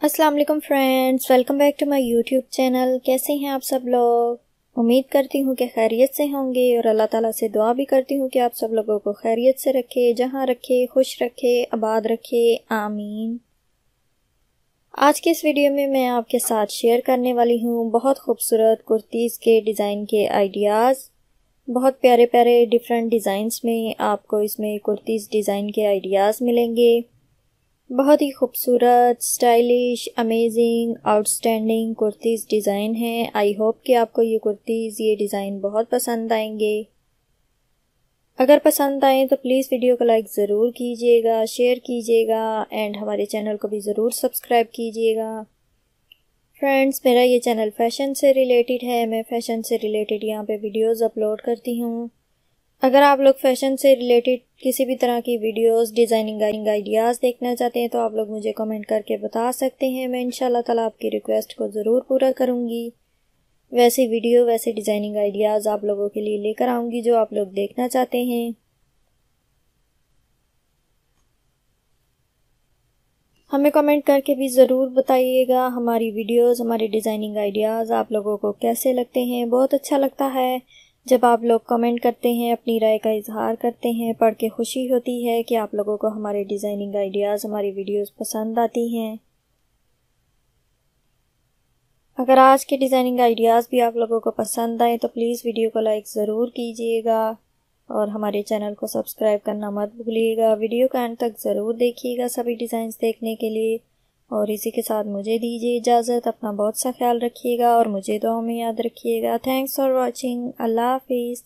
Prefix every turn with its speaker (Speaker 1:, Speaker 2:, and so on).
Speaker 1: अस्सलाम वालेकुम friends, welcome back to my YouTube channel. कैसे हैं आप सब लोग? उम्मीद करती हूँ कि खैरियत से होंगे और अल्लाह ताला से दुआ भी करती हूँ कि आप सब लोगों को खैरियत से रखे, जहाँ रखे, खुश रखे, आबाद रखे। आमीन। आज के इस वीडियो में मैं आपके साथ शेयर करने वाली हूँ बहुत खूबसूरत कुर्तीज़ के डिज़ाइन के आइडियाज़। बहुत प्यारे प्यारे डिफरेंट डिज़ाइंस में आपको इसमें कुर्तीज़ डिज़ाइन के आइडियाज़ मिलेंगे। बहुत ही खूबसूरत stylish amazing outstanding kurtis design हैं। आई होप कि आपको ये कुर्तीज़ ये डिज़ाइन बहुत पसंद आएँगे। अगर पसंद आए तो प्लीज़ वीडियो को लाइक ज़रूर कीजिएगा शेयर कीजिएगा एंड हमारे चैनल को भी ज़रूर सब्सक्राइब कीजिएगा। फ्रेंड्स मेरा ये चैनल फ़ैशन से रिलेटेड है। मैं फ़ैशन से रिलेटेड यहाँ पे वीडियोस अपलोड करती हूँ। अगर आप लोग फ़ैशन से रिलेटेड किसी भी तरह की वीडियोस, डिज़ाइनिंग आइडियाज़ देखना चाहते हैं तो आप लोग मुझे कमेंट करके बता सकते हैं। मैं इंशाल्लाह ताला आपकी रिक्वेस्ट को ज़रूर पूरा करूँगी। वैसे वीडियो, वैसे डिज़ाइनिंग आइडियाज़ आप लोगों के लिए लेकर आऊँगी, जो आप लोग देखना चाहते हैं। हमें कमेंट करके भी ज़रूर बताइएगा, हमारी वीडियोस हमारे डिज़ाइनिंग आइडियाज़ आप लोगों को कैसे लगते हैं। बहुत अच्छा लगता है। जब आप लोग कमेंट करते हैं, अपनी राय का इजहार करते हैं, पढ़ के खुशी होती है कि आप लोगों को हमारे डिज़ाइनिंग आइडियाज़ हमारी वीडियोस पसंद आती हैं। अगर आज के डिज़ाइनिंग आइडियाज़ भी आप लोगों को पसंद आए तो प्लीज़ वीडियो को लाइक ज़रूर कीजिएगा और हमारे चैनल को सब्सक्राइब करना मत भूलिएगा। वीडियो का एंड तक ज़रूर देखिएगा सभी डिज़ाइंस देखने के लिए। और इसी के साथ मुझे दीजिए इजाज़त, अपना बहुत सा ख्याल रखिएगा और मुझे दुआ में याद रखिएगा। थैंक्स फॉर वॉचिंग अल्लाह हाफिज़।